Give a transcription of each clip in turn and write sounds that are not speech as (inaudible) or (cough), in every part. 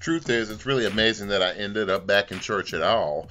truth is, it's really amazing that I ended up back in church at all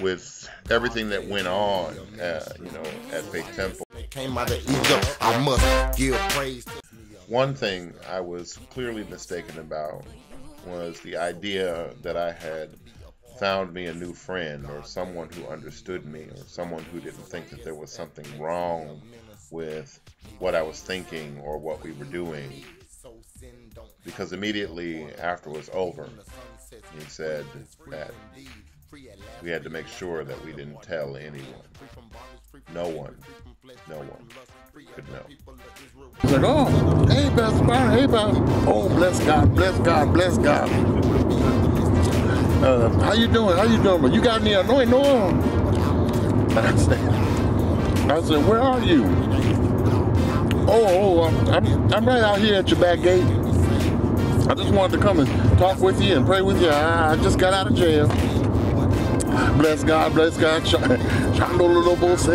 with everything that went on, uh, you know, at Faith Temple. Came out of Egypt, I must give praise. One thing I was clearly mistaken about was the idea that I had found me a new friend or someone who understood me or someone who didn't think that there was something wrong with what I was thinking or what we were doing. Because immediately after it was over, he said that we had to make sure that we didn't tell anyone. No one, no one could know. He's like, oh, hey, Pastor Byron, hey, Pastor. Oh, bless God, bless God, bless God. Uh, how you doing? How you doing? You got any anointing oil? I said, I said, where are you? Oh, oh I'm, I'm right out here at your back gate. I just wanted to come and talk with you and pray with you. I, just got out of jail. Bless God, bless God. Say (laughs)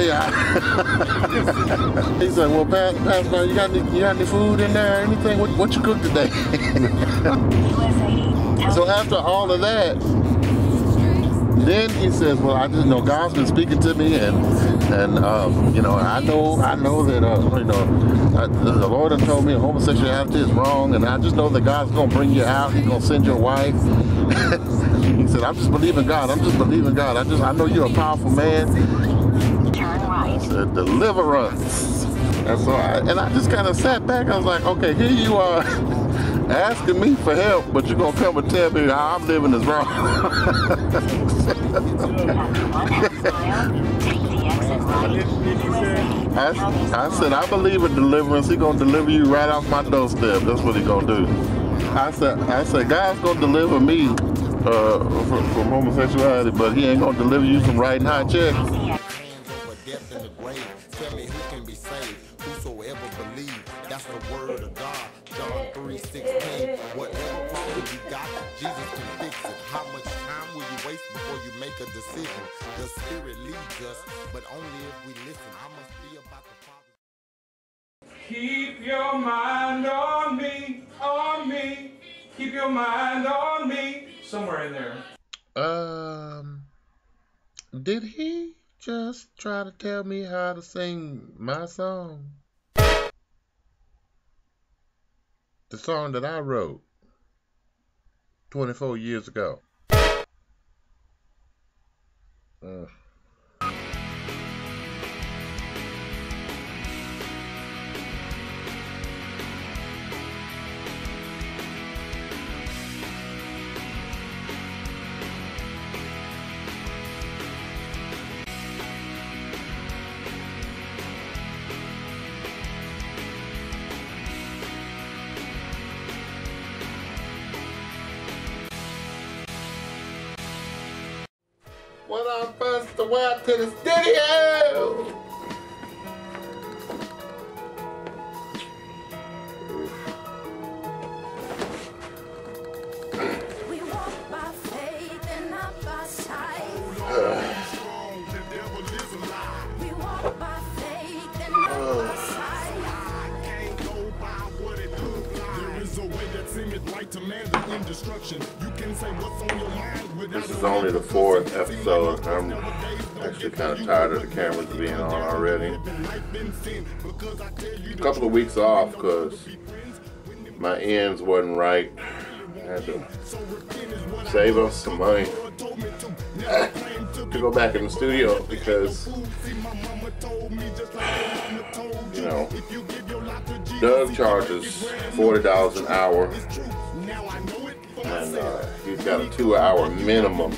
(laughs) He said, Well, Pat, Pastor, you got any, you got any food in there? Anything? What, what you cooked today? (laughs) so after all of that, then he says, "Well, I just know God's been speaking to me, and and um, you know, I know I know that uh, you know uh, the Lord has told me homosexuality is wrong, and I just know that God's gonna bring you out. He's gonna send your wife." (laughs) he said, "I'm just believing God. I'm just believing God. I just I know you're a powerful man." Turn right. I said, "Deliverance." And so I and I just kind of sat back. I was like, "Okay, here you are." (laughs) asking me for help, but you're gonna come and tell me how I'm living is wrong. (laughs) I, I said, I believe in deliverance. He gonna deliver you right off my doorstep. That's what he gonna do. I said, I said, God's gonna deliver me uh, from, from homosexuality, but he ain't gonna deliver you from writing high checks. that's the word of God. John 3 16. Whatever problem you got, Jesus can fix it. How much time will you waste before you make a decision? The Spirit leads us, but only if we listen. I must be about the Father. Keep your mind on me, on me. Keep your mind on me. Somewhere in there. Um, did he just try to tell me how to sing my song? The song that I wrote 24 years ago. Your mind without this is only the fourth episode. I'm actually kind of tired of the cameras being on already. A couple of weeks off because my ends wasn't right. I had to save up some money to go back in the studio because, you know, Doug charges $40 an hour and uh, he's got a two hour minimum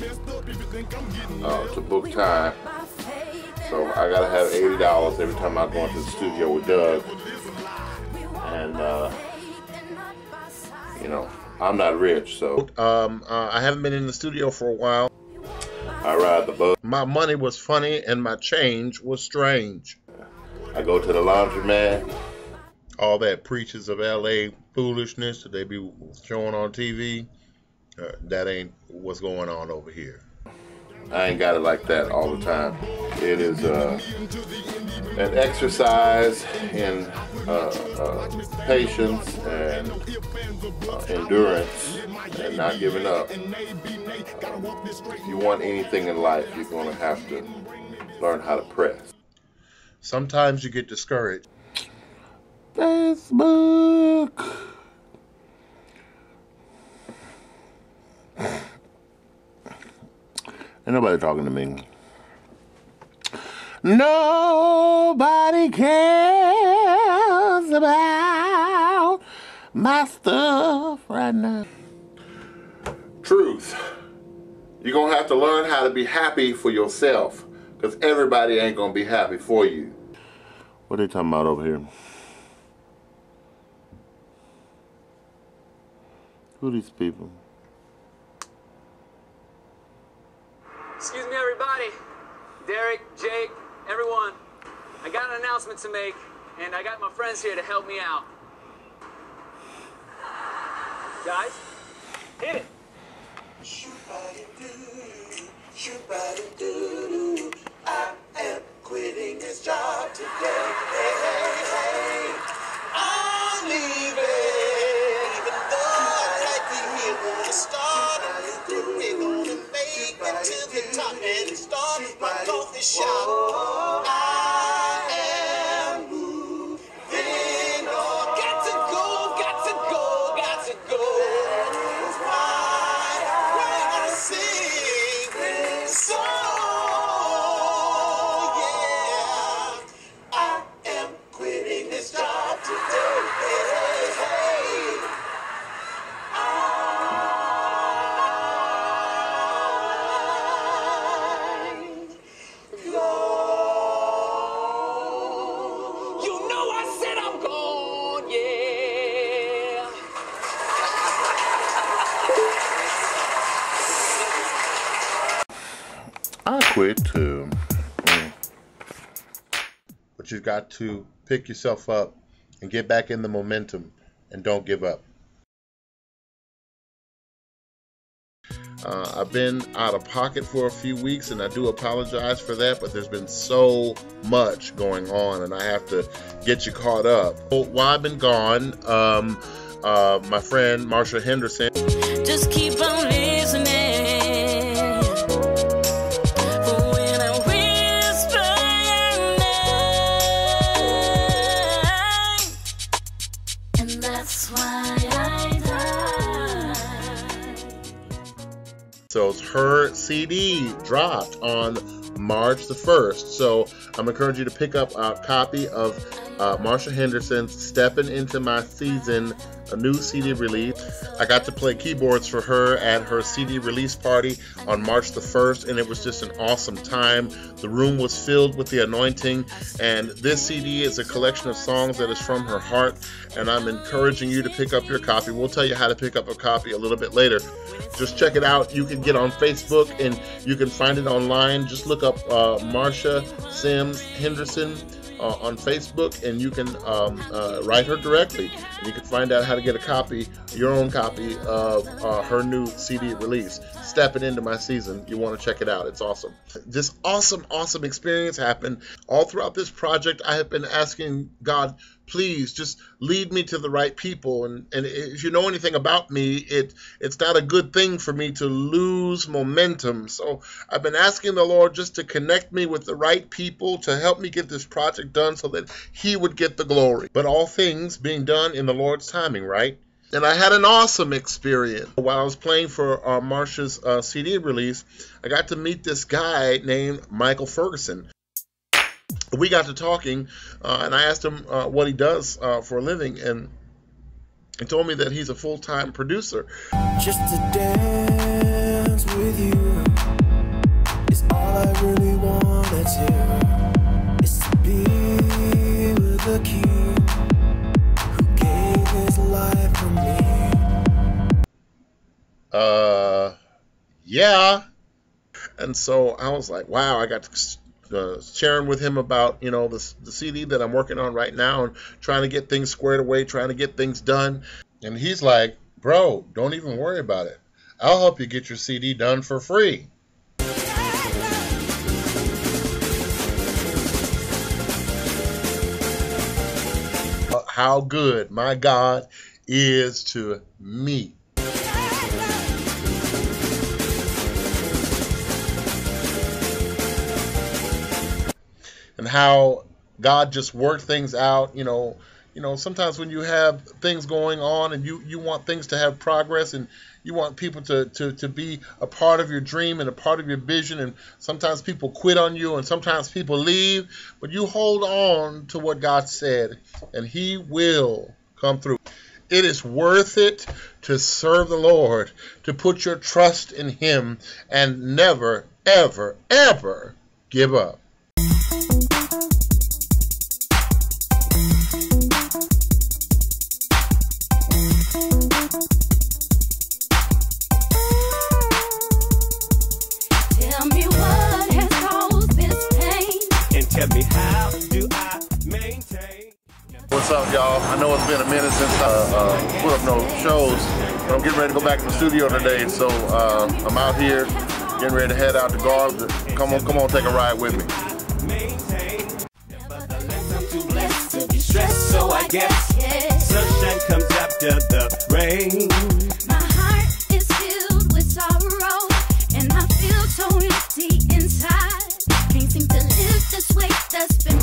uh, to book time. So I gotta have $80 every time I go into the studio with Doug. And, uh, you know, I'm not rich, so. Um, uh, I haven't been in the studio for a while. I ride the bus. My money was funny and my change was strange. I go to the laundromat. All that preachers of LA foolishness that they be showing on TV, uh, that ain't what's going on over here. I ain't got it like that all the time. It is uh, an exercise in uh, uh, patience and uh, endurance and not giving up. If you want anything in life, you're going to have to learn how to press. Sometimes you get discouraged. Facebook. Ain't nobody talking to me. Nobody cares about my stuff right now. Truth. You're going to have to learn how to be happy for yourself because everybody ain't going to be happy for you. What are they talking about over here? Who are these people? Excuse me, everybody. Derek, Jake, everyone. I got an announcement to make, and I got my friends here to help me out. Guys, hit it. I am quitting this job today. I'm to the top and start my coffee shop. I quit too. Mm. But you've got to pick yourself up and get back in the momentum and don't give up. Uh, I've been out of pocket for a few weeks and I do apologize for that, but there's been so much going on and I have to get you caught up. So while I've been gone, um, uh, my friend Marsha Henderson So her CD dropped on March the 1st. So I'm encouraging you to pick up a copy of uh, Marsha Henderson's Stepping Into My Season, a new CD release. I got to play keyboards for her at her CD release party on March the 1st, and it was just an awesome time. The room was filled with the anointing, and this CD is a collection of songs that is from her heart, and I'm encouraging you to pick up your copy. We'll tell you how to pick up a copy a little bit later. Just check it out. You can get on Facebook and you can find it online. Just look up uh, Marsha Sims Henderson uh, on Facebook and you can um, uh, write her directly. And you can find out how to get a copy, your own copy of uh, her new CD release. Stepping into my season. You want to check it out. It's awesome. This awesome, awesome experience happened all throughout this project. I have been asking God, please just lead me to the right people. And, and if you know anything about me, it it's not a good thing for me to lose momentum. So I've been asking the Lord just to connect me with the right people to help me get this project done so that He would get the glory. But all things being done in the Lord's timing, right? And I had an awesome experience. While I was playing for uh, Marsha's uh, CD release, I got to meet this guy named Michael Ferguson. We got to talking, uh, and I asked him uh, what he does uh, for a living, and he told me that he's a full time producer. Just to dance with you is all I really wanna do. Is to be with the king who gave his life for me. uh, yeah. And so I was like, wow, I got to uh, sharing with him about, you know, the, the CD that I'm working on right now and trying to get things squared away, trying to get things done. And he's like, bro, don't even worry about it. I'll help you get your CD done for free. How good my God is to me. And how God just worked things out. You know, you know, sometimes when you have things going on and you you want things to have progress and you want people to, to, to be a part of your dream and a part of your vision and sometimes people quit on you and sometimes people leave but you hold on to what god said and he will come through it is worth it to serve the lord to put your trust in him and never ever ever give up studio today. So uh, I'm out here, getting ready to head out to Garb. Come on, come on, take a ride with me. Sunshine comes after the rain. My heart is filled with sorrow, and I feel so empty inside. Can't seem to lift this weight that's been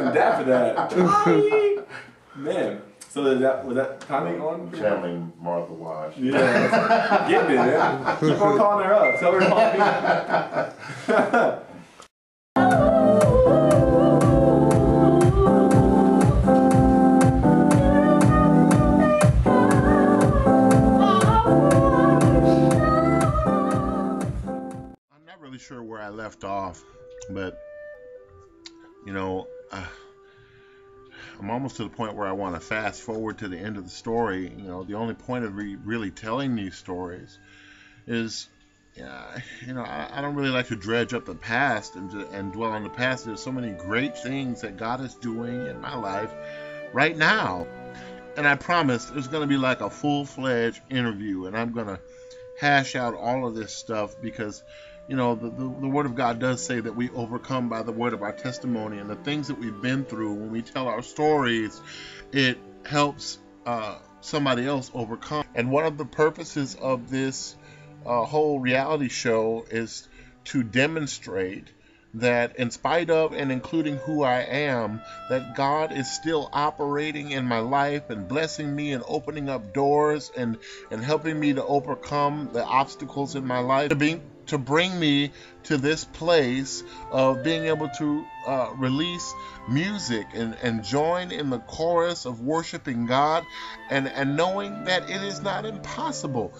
on point. He's in dad for that. (laughs) Man. So is that was that timing on? Channeling Martha Wash. Yeah. (laughs) Getting it, man. Keep on calling her up. Tell her to call me. I'm not really sure where I left off, but you know, uh, I'm almost to the point where I want to fast forward to the end of the story. You know, the only point of re- really telling these stories is, uh, you know, I, I don't really like to dredge up the past and and dwell on the past. There's so many great things that God is doing in my life right now, and I promise it's going to be like a full-fledged interview, and I'm going to hash out all of this stuff because you know the, the, the word of god does say that we overcome by the word of our testimony and the things that we've been through when we tell our stories it helps uh, somebody else overcome. And one of the purposes of this uh, whole reality show is to demonstrate that in spite of and including who I am, that God is still operating in my life and blessing me and opening up doors and, and helping me to overcome the obstacles in my life to, be, to bring me to this place of being able to uh, release music and, and join in the chorus of worshiping God and, and knowing that it is not impossible,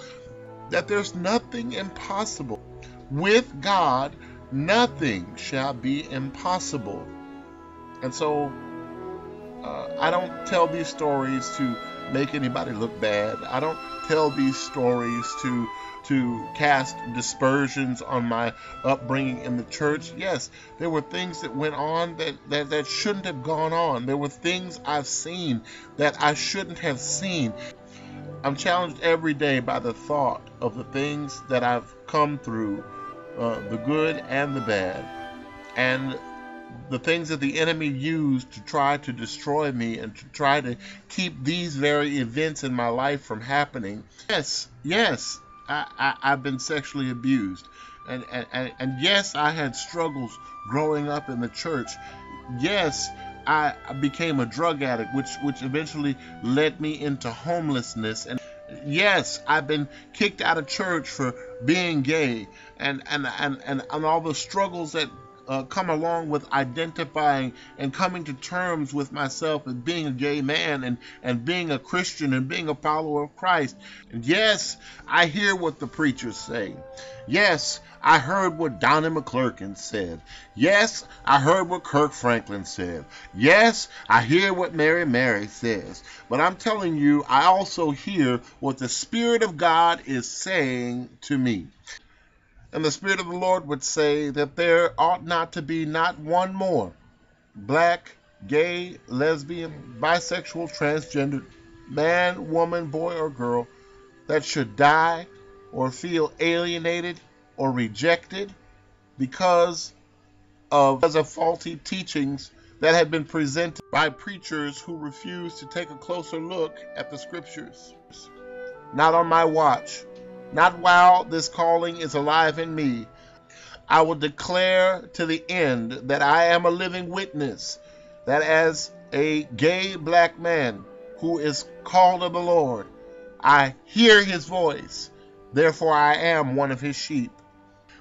that there's nothing impossible. With God, nothing shall be impossible. And so uh, I don't tell these stories to make anybody look bad. I don't tell these stories to to cast dispersions on my upbringing in the church. Yes, there were things that went on that, that, that shouldn't have gone on. There were things I've seen that I shouldn't have seen. I'm challenged every day by the thought of the things that I've come through uh, the good and the bad, and the things that the enemy used to try to destroy me and to try to keep these very events in my life from happening. Yes, yes, I, I, have been sexually abused. And, and, and yes, I had struggles growing up in the church. Yes, I became a drug addict, which, which eventually led me into homelessness. And yes, I've been kicked out of church for being gay and and and, and, and all the struggles that uh, come along with identifying and coming to terms with myself as being a gay man and, and being a Christian and being a follower of Christ. And yes, I hear what the preachers say. Yes, I heard what Donnie McClurkin said. Yes, I heard what Kirk Franklin said. Yes, I hear what Mary Mary says. But I'm telling you, I also hear what the Spirit of God is saying to me. And the Spirit of the Lord would say that there ought not to be not one more black, gay, lesbian, bisexual, transgender, man, woman, boy, or girl that should die or feel alienated or rejected because of, because of faulty teachings that had been presented by preachers who refused to take a closer look at the scriptures. Not on my watch not while this calling is alive in me. I will declare to the end that I am a living witness that as a gay black man who is called of the Lord, I hear his voice, therefore I am one of his sheep.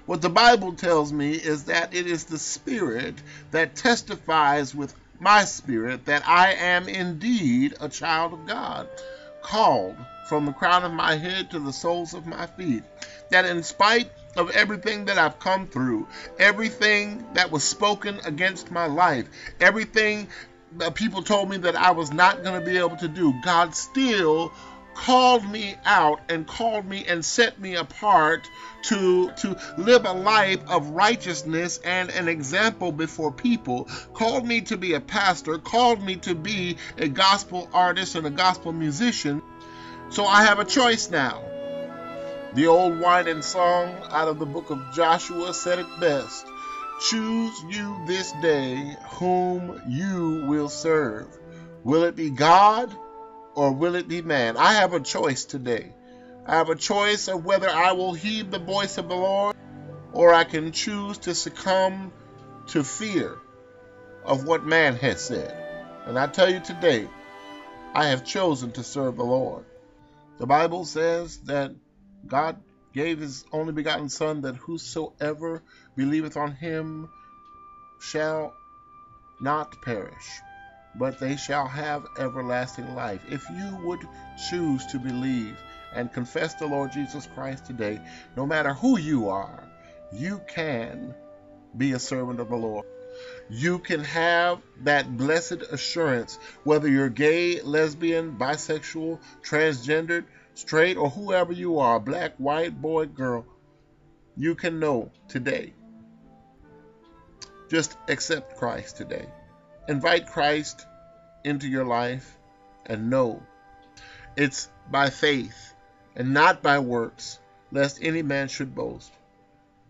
What the Bible tells me is that it is the Spirit that testifies with my spirit that I am indeed a child of God called from the crown of my head to the soles of my feet. That in spite of everything that I've come through, everything that was spoken against my life, everything that people told me that I was not going to be able to do, God still called me out and called me and set me apart to to live a life of righteousness and an example before people called me to be a pastor called me to be a gospel artist and a gospel musician so I have a choice now the old wine and song out of the book of Joshua said it best choose you this day whom you will serve will it be God or will it be man? I have a choice today. I have a choice of whether I will heed the voice of the Lord or I can choose to succumb to fear of what man has said. And I tell you today, I have chosen to serve the Lord. The Bible says that God gave his only begotten Son that whosoever believeth on him shall not perish, but they shall have everlasting life. If you would choose to believe and confess the Lord Jesus Christ today, no matter who you are, you can be a servant of the Lord. You can have that blessed assurance, whether you're gay, lesbian, bisexual, transgendered, straight, or whoever you are, black, white, boy, girl, you can know today. Just accept Christ today. Invite Christ into your life and know It's by faith and not by works, lest any man should boast.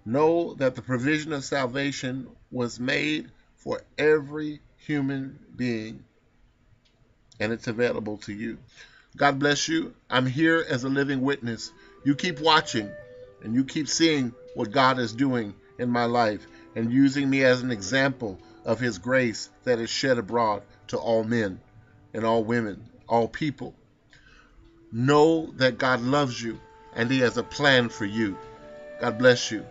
Know that the provision of salvation was made for every human being, and it's available to you. God bless you. I'm here as a living witness. You keep watching and you keep seeing what God is doing in my life and using me as an example of His grace that is shed abroad to all men and all women, all people. Know that God loves you and He has a plan for you. God bless you.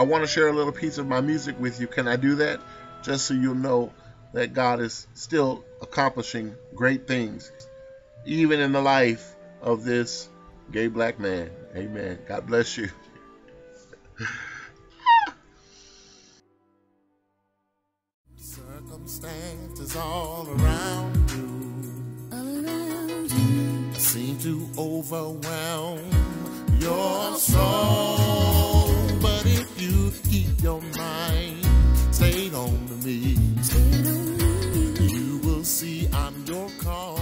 I want to share a little piece of my music with you. Can I do that? Just so you'll know that God is still accomplishing great things, even in the life of this gay black man. Amen. God bless you. Circumstances all around you, around you seem to overwhelm your soul. You keep your mind. Stayed on me, you will see I'm your call. See all the